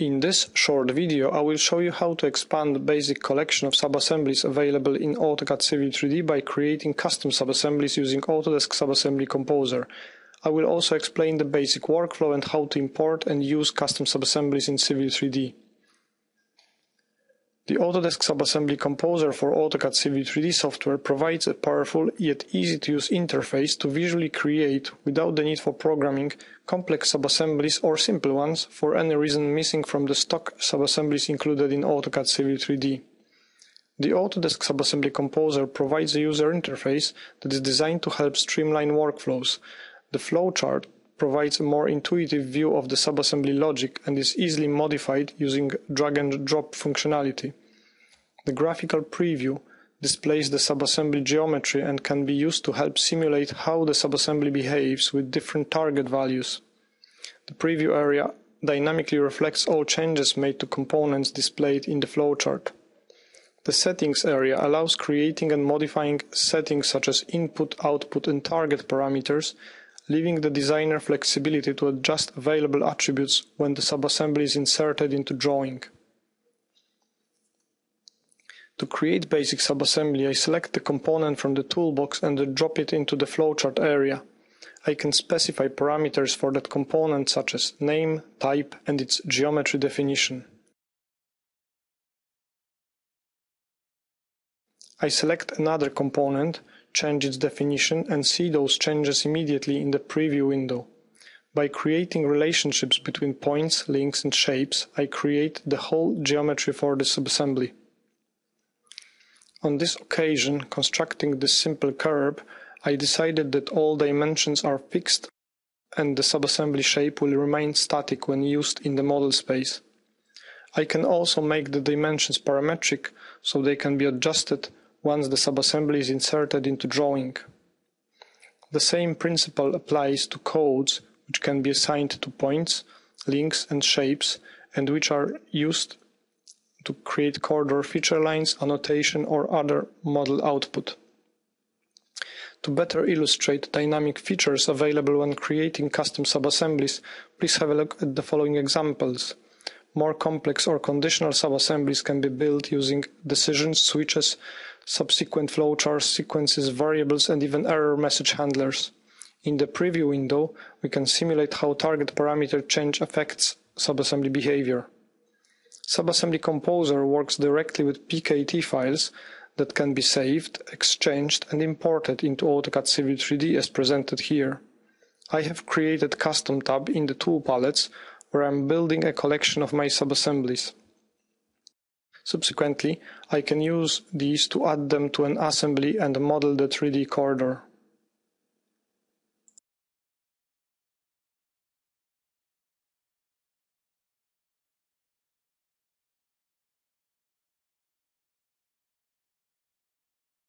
In this short video I will show you how to expand the basic collection of subassemblies available in AutoCAD Civil 3D by creating custom subassemblies using Autodesk Subassembly Composer. I will also explain the basic workflow and how to import and use custom subassemblies in Civil 3D. The Autodesk Subassembly Composer for AutoCAD Civil 3D software provides a powerful yet easy-to-use interface to visually create, without the need for programming, complex subassemblies or simple ones for any reason missing from the stock subassemblies included in AutoCAD Civil 3D. The Autodesk Subassembly Composer provides a user interface that is designed to help streamline workflows. The flowchart provides a more intuitive view of the subassembly logic and is easily modified using drag and drop functionality. The graphical preview displays the subassembly geometry and can be used to help simulate how the subassembly behaves with different target values. The preview area dynamically reflects all changes made to components displayed in the flowchart. The settings area allows creating and modifying settings such as input, output and target parameters leaving the designer flexibility to adjust available attributes when the subassembly is inserted into drawing. To create basic subassembly, I select the component from the toolbox and drop it into the flowchart area. I can specify parameters for that component such as name, type and its geometry definition. I select another component change its definition and see those changes immediately in the preview window. By creating relationships between points, links and shapes, I create the whole geometry for the subassembly. On this occasion, constructing this simple curve, I decided that all dimensions are fixed and the subassembly shape will remain static when used in the model space. I can also make the dimensions parametric so they can be adjusted once the subassembly is inserted into drawing. The same principle applies to codes which can be assigned to points, links and shapes and which are used to create corridor feature lines, annotation or other model output. To better illustrate dynamic features available when creating custom subassemblies, please have a look at the following examples. More complex or conditional subassemblies can be built using decisions, switches, subsequent flowcharts, sequences, variables, and even error message handlers. In the preview window, we can simulate how target parameter change affects subassembly behavior. Subassembly Composer works directly with PKT files that can be saved, exchanged, and imported into AutoCAD Civil 3D as presented here. I have created custom tab in the tool palettes where I'm building a collection of my subassemblies. Subsequently, I can use these to add them to an assembly and model the 3D corridor.